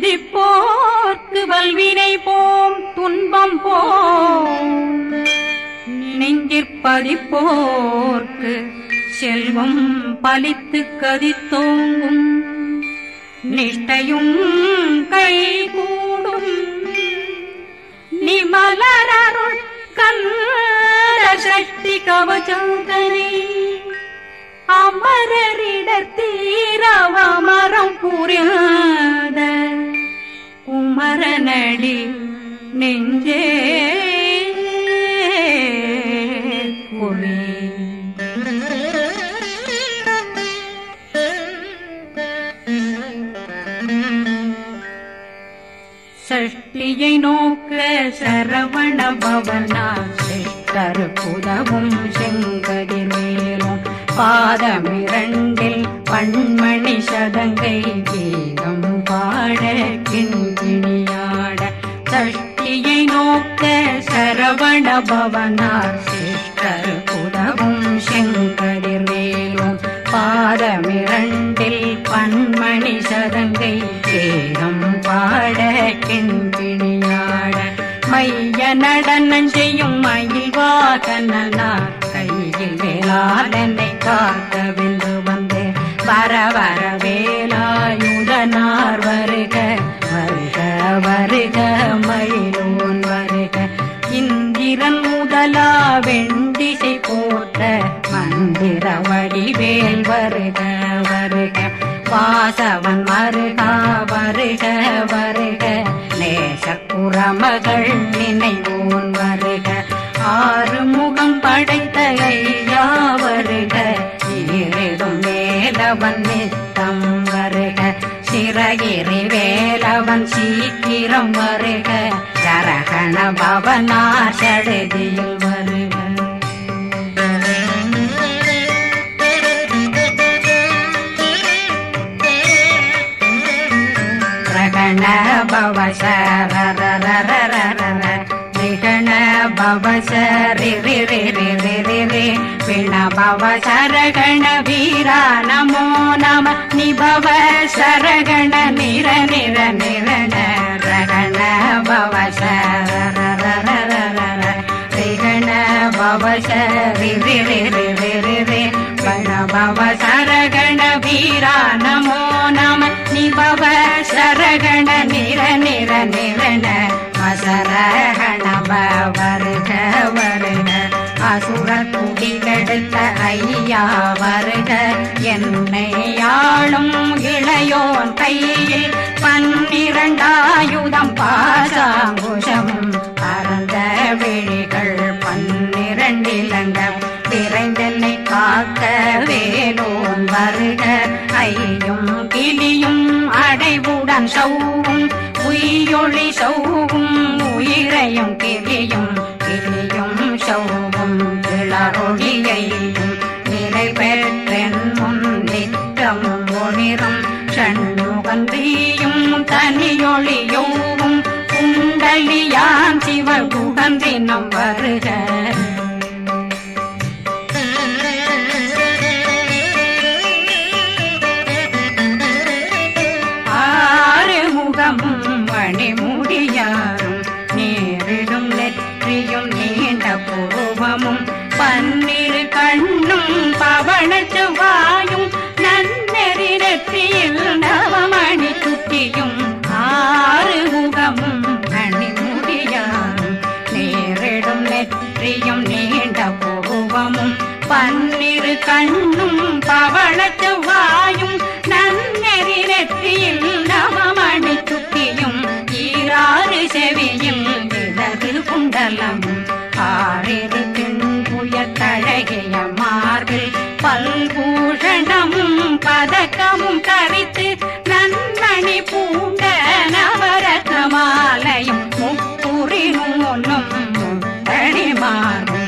சிந்திப்போர்க்கு வல்வினை போம் துன்பம் போம். நெஞ்சிற்பதிப்போர்க்கு செல்வம் பலித்து கதித்தோங்கும். நிஷ்டையும் கை கூடும் நிமலரருள் கந்த சக்தி கவச்சந்தனை அமரரிடத்தீரவமரம் புரியாத குமரனடி நெஞ்சே சஷ்டியை நோக்க சரவண பவனா சிஷ்டர் புதவும் செங்கதிர் மேலும். பாதமிரண்டில் பண்மணி சதங்கை கீதம் பாட கிண்கிணியாட சரவண பவனார் சிஷ்டர் புதவும் செங்கதிர் மேலும் பாதமிரண்டில் பன்மணி சதங்கை கேகம் பாட கிண்கிணியாட மைய நடனம் செய்யும் மயில் வாகனார் கையில் வேளாளனை காத்த வெல்லு வந்து வர வர வேலாயுதனார் வருக வருக வருக மயிலோன். வருக முதலா வெண்டிசை போட்ட மந்திர வடிவேல் வருக வருக. வாசவன் மருகா வருக வருக. நேசக்குறமகள் நினைவோன் பவனார் சடுதியில் வருக ரகண பவ சரரரரரரர நிகண பவ சரி ரி ரி ரி ரி ரி ரி பிண பவ சரகண வீரா நமோ நம நிபவ சரகண நிர நிர நிரண ரகண பவ பவ சரி சரகண வீரா நமோ நம. நிபவ சரகண நிர நிர நிரண மசரகண வருக வருக. அசுர குடிகெடுத்த ஐயா வருக. என்னை ஆளும் இளையோன் கையில் பன்னிரண்டாயுதம் பாசாங்குஷம் பரந்த விழிகள் பன்னிரண்டிலங்க விரைந்தனை காக்க வேலோன் வருக. ஐயும் கிளியும் அடைவுடன் சௌவும் உயிரொளி சௌவும் உயிரையும் கிளியும் கிளியும் சௌவும் இளரொளியையும் நிலை பெற்றென் முன் நிற்கும் ஒளிரும். சண்முகந்தியும் தனியொளியோவும் குண்டலியான் சிவ குகந்தினம் வருக. கண்ணும் பவள செவ்வாயும் நன்னெறி நெற்றியில் நவமணி சுட்டியும் ஈராறு செவியும் இடது குண்டலம் ஆறிரு தின்புய தழகிய மார்பில் பல்பூஷணமும் பதக்கமும் கரித்து நன்மணி பூண்ட நவரத்ன மாலையும் முப்புரி நூலும் தனிமாறும்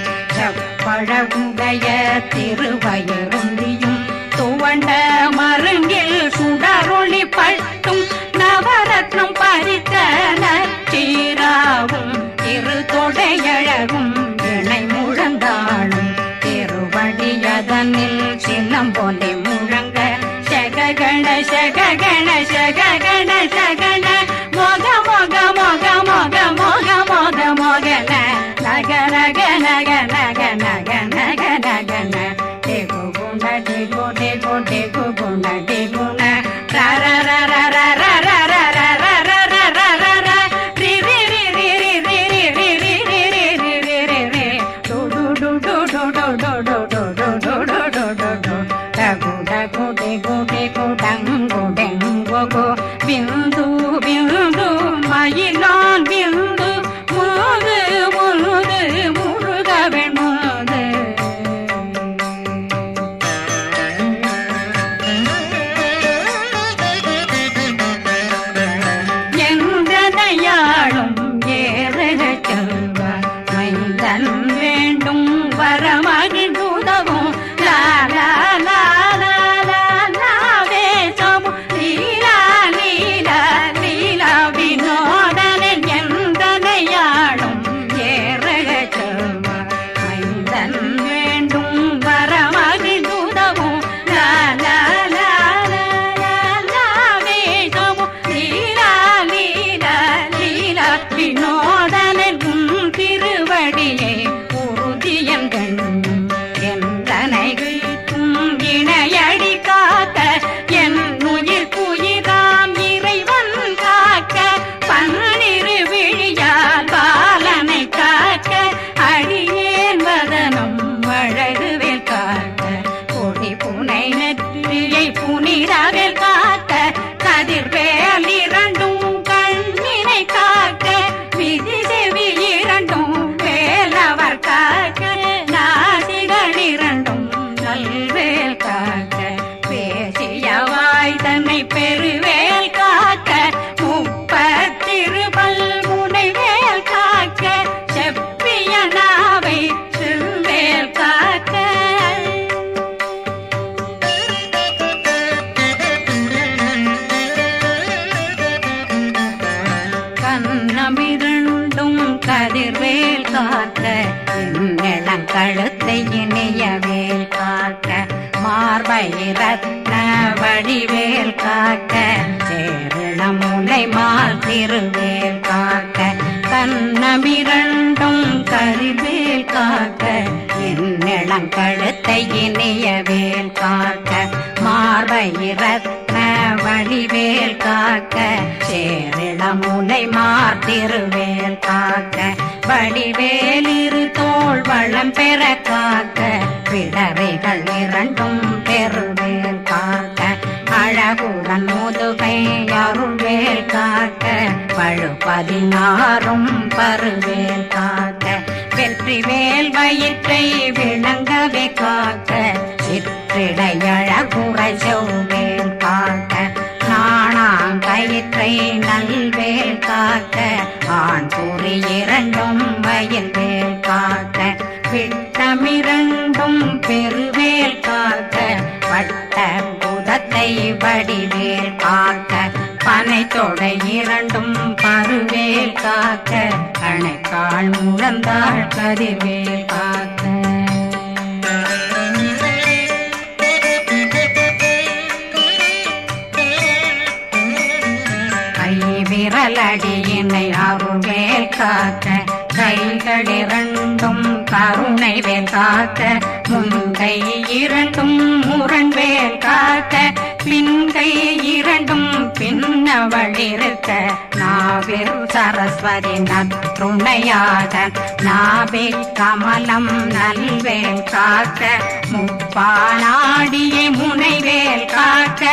உடைய திருவயருந்தியும் துவண்ட மருங்கில் சுடரொளி பட்டும் நவரத்னம் பறித்த நச்சீராவும் திரு தொடையழகும் இணை முழந்தாளும். திருவடியதனில் சின்னம் போலே முழங்க சககண சககண சககண சகண மோக மோக மோக மோக மோக மோக மோகன. நக நக நக நக நக நக. திருவேல் காக்க கண்ணமிரண்டும் கரிவேல் காக்க என்னிளங்கழுத்தை இனியவேல் காக்க மார்பயிரத்ன வழிவேல் காக்க சேரிளமுனை மார்த்திருவேல் காக்க வடிவேலிரு தோல் வளம் பெற காக்க பிடரைகள் இரண்டும் பெருவேல் அழகுடன் முதுகை அருள்வேல் காக்க பழு பதினாறும் பருவேல் காக்க வெற்றி வேல் வயிற்றை விளங்கவே காக்க சிற்றிடையழகுறை செவ்வேல் வடிவேல் காக்க பனை தொடை இரண்டும் பருவேல் காக்க கணைக்கால் முழந்தாள் கதிர்வேல் காக்க. விரலடியினை அருவேல் காக்க கைகள் இரண்டும் கருணை வேல் காக்க முன் கை இரண்டும் முரண் வேல் காக்க பின்கை இரண்டும் பின்னவழிருக்க நாவில் சரஸ்வதி நற்றுணையாக நாவில் கமலம் நல்வேல் காக்க முப்பானாடியை முனைவேல் காக்க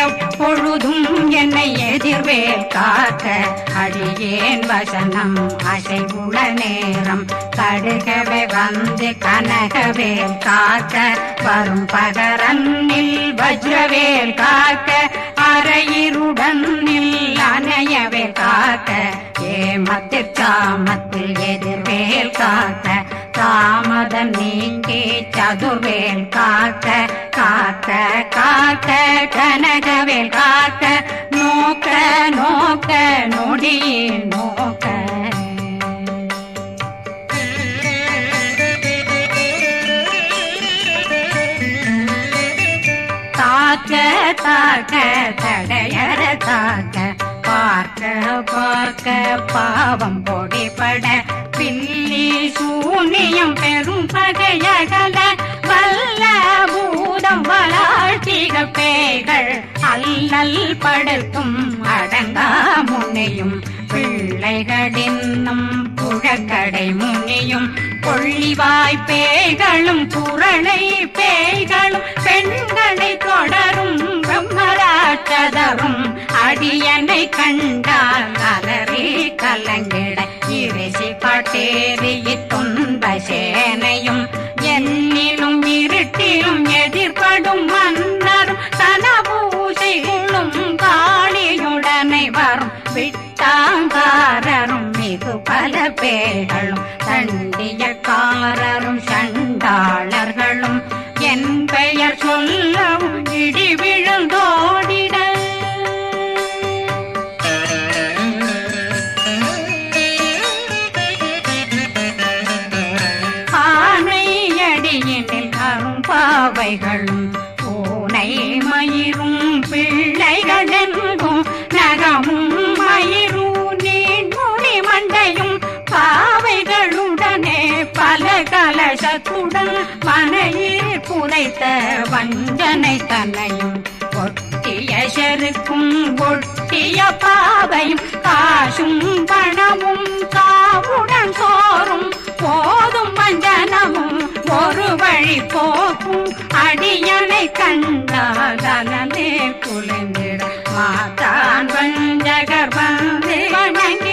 எப்பொழுதும் என்னை எதிர்வேல் காக்க அடியேன் வசனம் அசைவுள நேரம் கடுகவே வந்து கனகவேல் காக்க வரும் பகரன்னில் வஜ்ரவேல் காக்க அறையிருடன் நில் அணையவே காக்க. ஏமத்தில் சாமத்தில் எதிர்வேல் காக்க தாமதம் நீங்கே சதுர்வேல் காக்க. காக்க காக்க கனகவேல் காக்க. நோக்க நோக்க நொடியே நோக்க. தாக்க தாக்க தடையற தாக்க. பார்க்க பார்க்க பாவம் பொடிபட. பில்லி சூன்யம் பெரும் பகையகல. வல்ல பூதம் வளாழ்த்திக பேய்கள். அல்லல் படுத்தும் அடங்கா முனையும். பிள்ளைகளின்னும் கடை முனியும் கொள்ளிவாய் பேய்களும் புரளை பேய்களும் பெண்களை தொடரும் பிரம்மராட்சதரும் அடியனை கண்டால் அலறி கலங்கிட இறைசி காட்டேறிய துன்ப சேனையும் பல பேர்களும் தண்டியக்காரரும் சண்டாளர்களும் என் பெயர் சொல்ல கலசத்துடன் மனையில் புதைத்த வஞ்சனை தன்னையும் ஒட்டிய செருக்கும் ஒட்டிய பாவையும் காசும் பணமும் காவுடன் சோறும். போதும் வஞ்சனமும் ஒரு வழி போக்கும். அடியனை கண்டால் அலனே குளிந்திட மாதான் வஞ்சகர் வந்து வணங்கி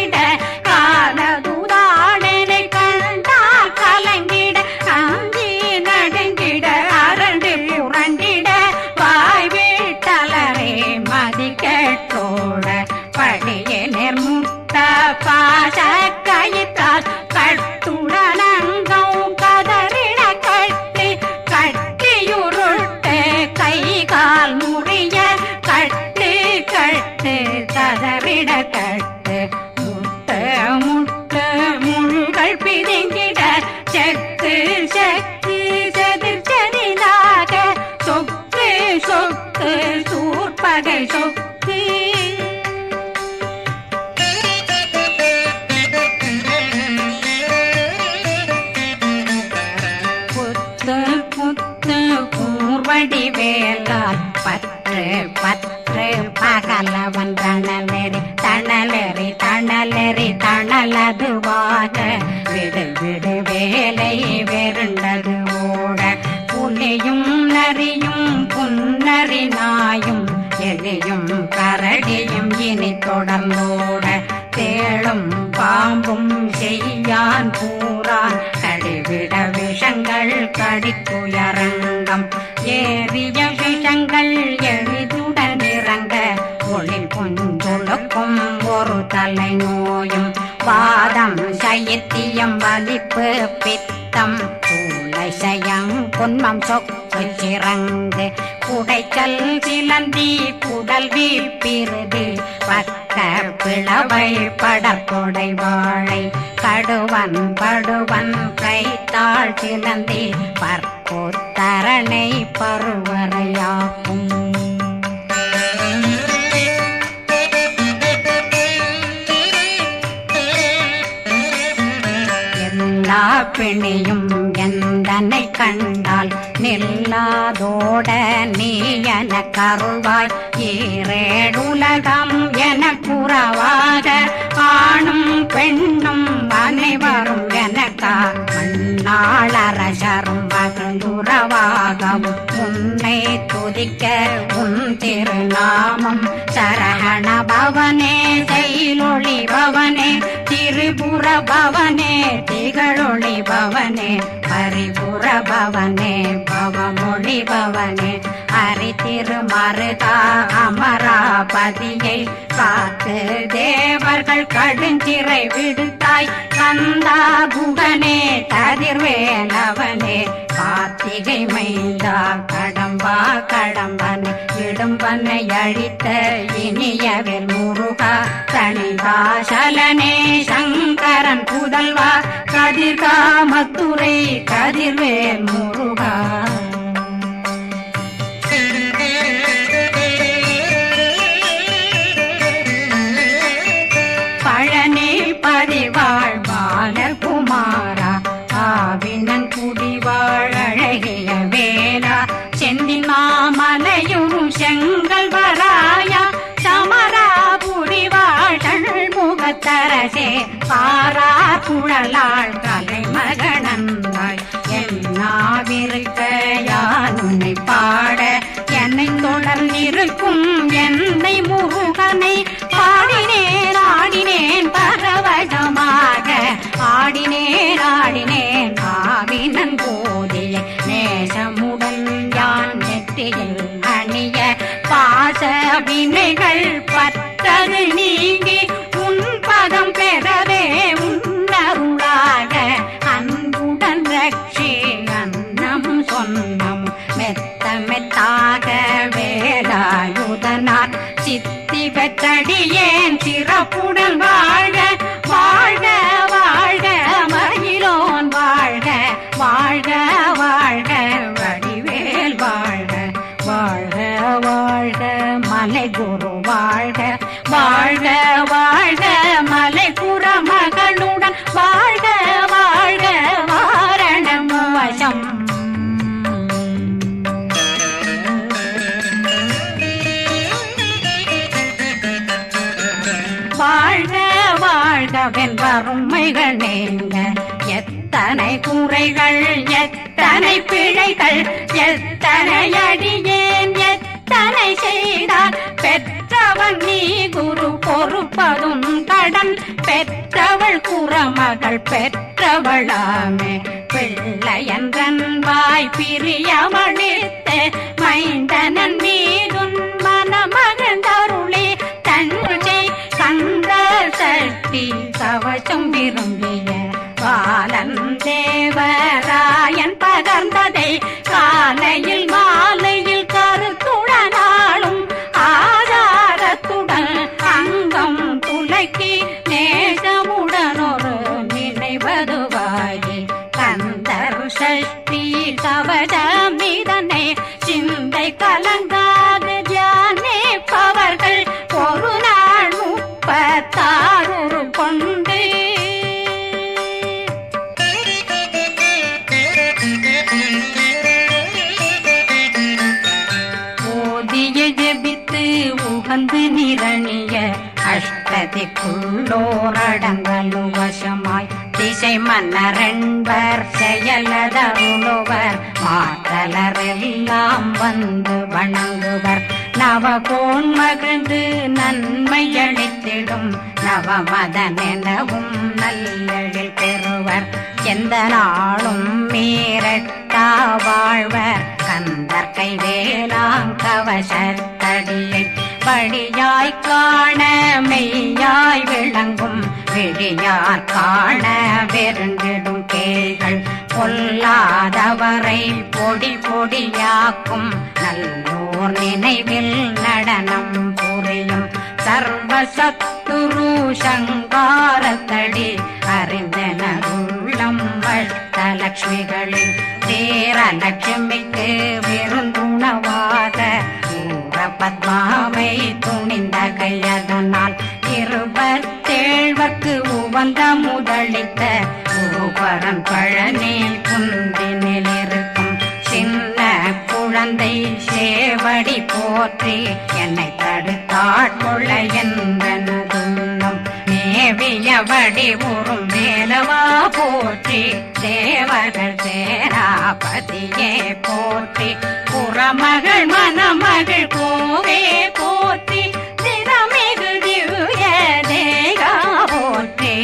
கடிக்குயரங்கம் ஏறிய விஷங்கள் எளிதுடன் இறங்க ஒளில் கொஞ்சொழுக்கும் ஒரு தலை நோயும். வாதம் சைத்தியம் வலிப்பு பித்தம். சூளை சயம் பொன்மம் சொக்கு சிறங்கு. குடைச்சல் சிலந்தி குடல் வீப்பிருதி பக்க பிளவை படக்கொடை வாழை. கடுவன் படுவன் கை கைத்தாள் சிலந்தி பற்போத்தரணை பருவரையாக்கும் எல்லா பிணியும் எந்தனை கண்டால் நில்லாதோட நீ என கருவாய் ஈரேடுலகம் என புறவாக ஆணும் பெண்ணும் அனைவரும் எனக்கா நாளரசரும் பகலுறவாகவும் உன்னை துதிக்க உன் திருநாமம் சரகண பவனே செயலொளி பவனே திரிபுர பவனே திகழொளி பவனே பரிபுர பவனே பவமொழி பவனே. ஹரி திருமருகா அமராபதியை காத்து தேவர்கள் கடுஞ்சிறை விடுத்தாய். கந்தா புகனே கதிர்வேலவனே கார்த்திகை மைந்தா கடம்பா கடம்பனை இடும்பனை அழித்த இனியவில் முருகா தனிகாசலனே சங்கரன் புதல்வா கதிர்காமத்துறை கதிர்வேல் முருகா. பதிவாழ்வான குமாரா ஆவினன் குடிவாழகிய வேலா செந்தின் மாமலையும் செங்கல் வராயா. சமரா புரிவாழ் முகத்தரசே பாரா குழலாள் கலை மகனந்தாய் என்னாவிருக்க யாருனை பாட. என்னை தொடர்ந்திருக்கும் என்னை முருகனை பாடினேன் ஆடினேன் பர ஆடினேன் ஆடினேன். ஆவினன் போதிய நேசமுடன் யான் நெற்றியில் அணிய பாச வினைகள் பத்தது நீங்கி உன் பதம் பெறவே உன்னருளாக. அன்புடன் ரட்சி அன்னம் சொன்னம் மெத்த மெத்தாக வேலாயுதனார். சித்தி பெற்றடியேன் சிறப்புடன் வாழ குறைகள் எத்தனை பிழைகள் எத்தனை அடியேன் எத்தனை செய்தார். பெற்றவன் நீ குரு பொறுப்பதும் கடன். பெற்றவள் குறமகள் பெற்றவளாமே. பிள்ளையன்றன் வாய் பிரியமளித்து மைந்தனன் மீதுன் மனமகந்தருளே தன்னை கந்த சட்டி கவசம் விரும்பிய. பாலன் தேவராயன் பகர்ந்ததை காலையில் அஷ்டதிக்குள்ளோரடங்கலும் வசமாய் திசை மன்னரென்பர் செயலதருளுவர் மாற்றலரெல்லாம் வந்து வணங்குவர். நவகோன் மகிழ்ந்து நன்மை அளித்திடும் நவமதனெனவும் நல்லழில் பெறுவர். எந்த நாளும் மீறட்டா வாழ்வர். கந்தர் கைவேலாங்கவசத்தடியை படியாய் காண மெய்யாய் விளங்கும் விழியார் காண வெருந்திடும் கேள்கள் பொல்லாதவரை பொடி பொடியாக்கும் நல்லோர் நினைவில் நடனம் புரியும் சர்வசத்துரு சங்காரத்தடி அறிந்தன அறிந்தனருள்ளம் வட்டலட்சுமிகளில் தேர லட்சுமிக்கு விருந்துணவாத பத்மாவை துணிந்த கையதனால் இருபத்தேழ்வர்க்கு உவந்த முதலித்த ஊபரன் பழனில் குந்தினில் இருக்கும் சின்ன குழந்தை சேவடி போற்றி என்னை தடுத்தாட்கொள்ள என்பனதுள்ளம் மேவியபடி உறும் மேலவா போற்றி தேவர்கள் சேராபதியே போற்றி புறமகள் மணமகள் கோவே போற்றி திறமிகு திவ்ய தேகா போற்றி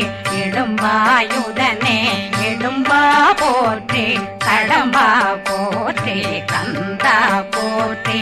இடும்பாயுதனே இடும்பா போற்றி கடம்பா போற்றி கந்தா போற்றி